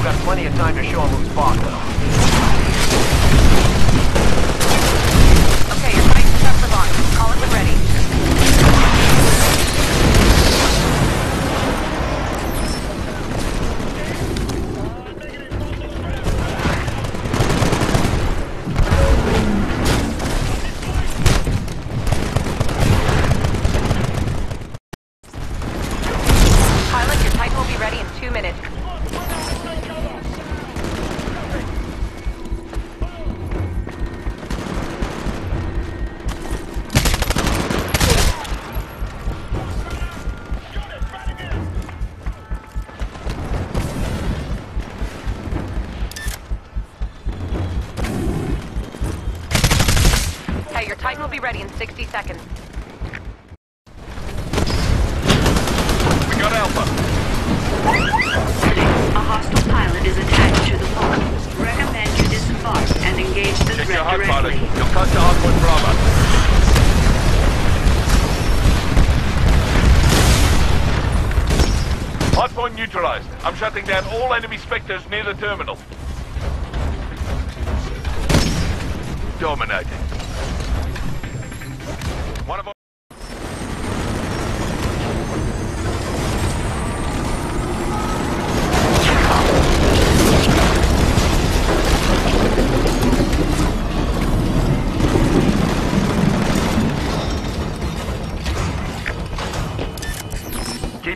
Still got plenty of time to show him who's boss, though. Hey, your Titan will be ready in 60 seconds. We got Alpha. A hostile pilot is attached to the pod. Recommend you disembark and engage the Check threat your HUD pilot. directly. You'll cut to Hardpoint Bravo. Hardpoint neutralized. I'm shutting down all enemy specters near the terminal. Dominating.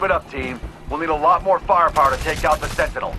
Keep it up, team. We'll need a lot more firepower to take out the Sentinel.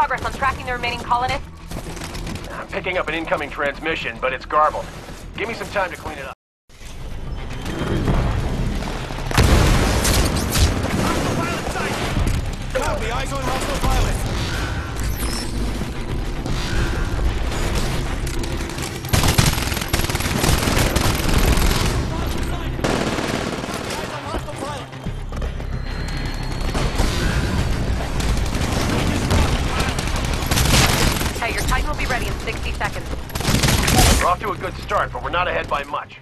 Progress on tracking the remaining colonists? I'm picking up an incoming transmission, but it's garbled. Give me some time to but we're not ahead by much.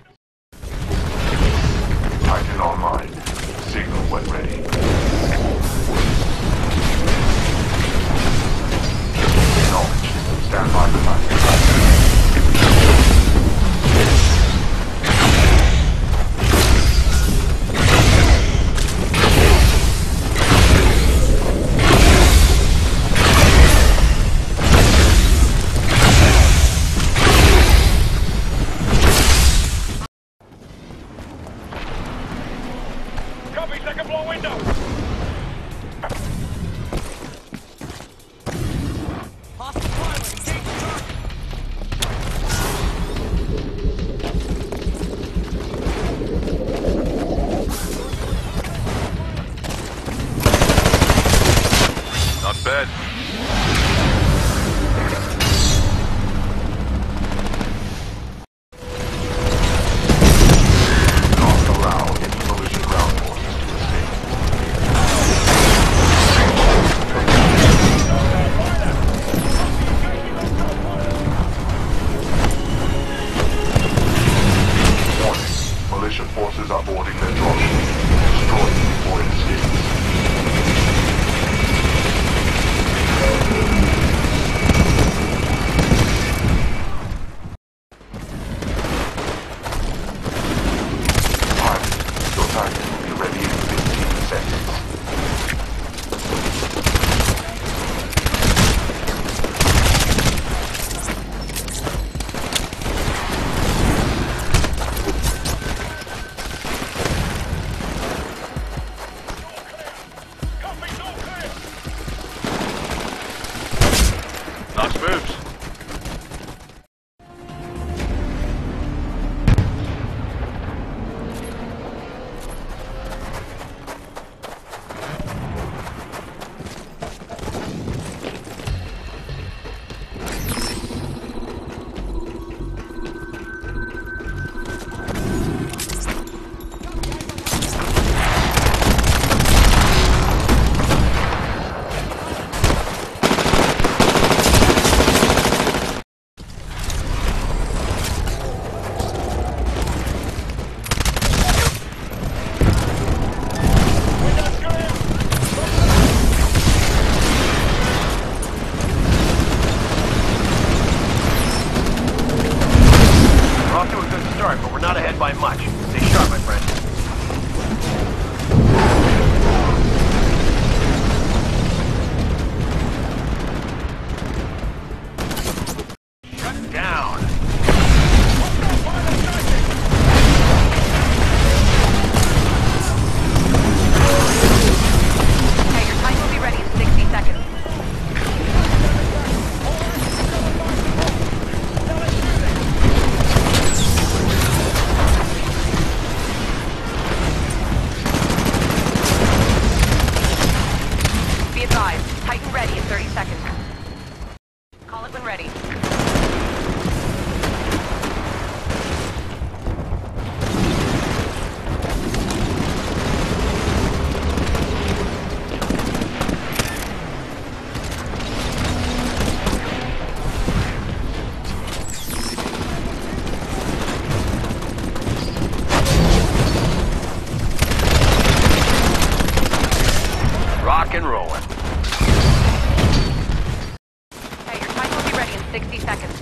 60 seconds.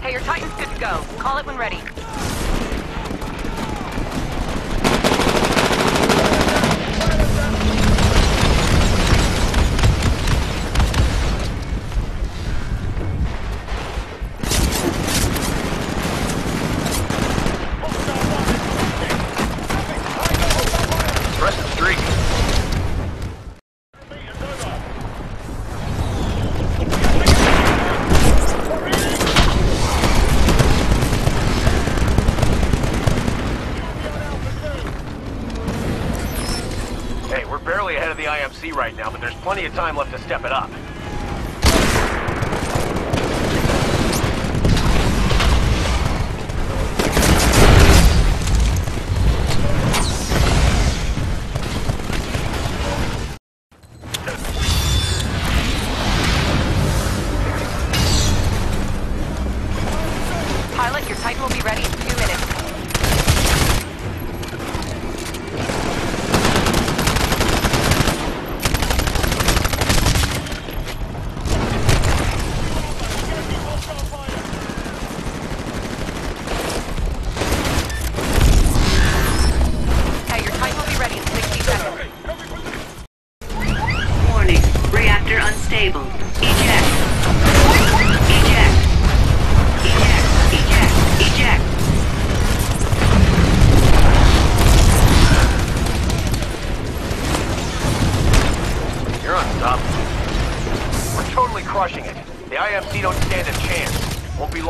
Hey, your Titan's good to go. Call it when ready. Press the streak. Plenty of time left to step it up.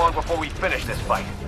Long before we finish this fight.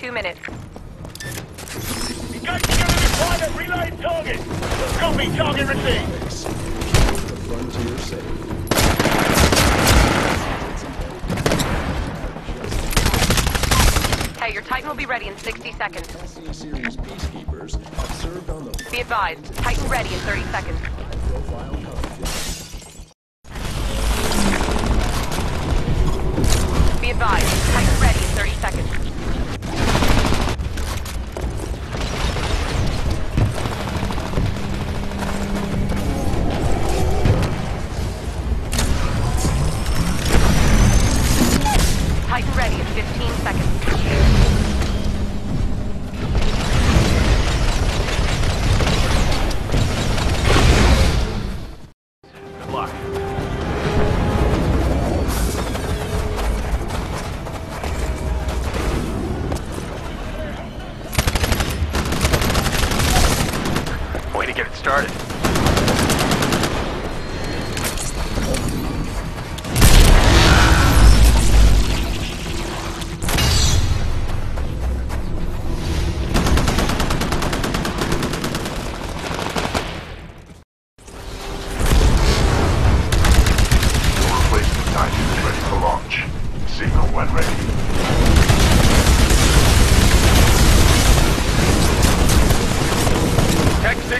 Two minutes. Engage together with pilot, relay target. Copy, target received. Hey, your Titan will be ready in 60 seconds. Be advised, Titan ready in 30 seconds. Titan ready in 15 seconds.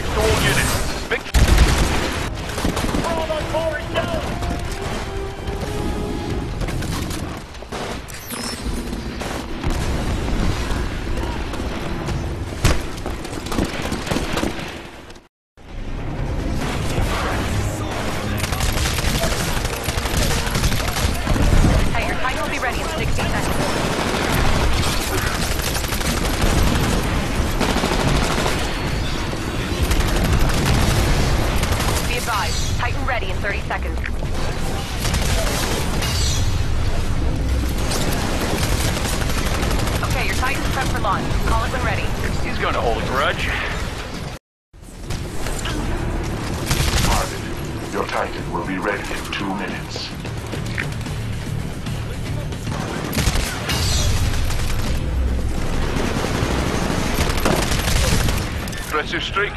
next door. streak.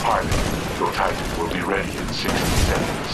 Pilot, your Titan will be ready in 60 seconds.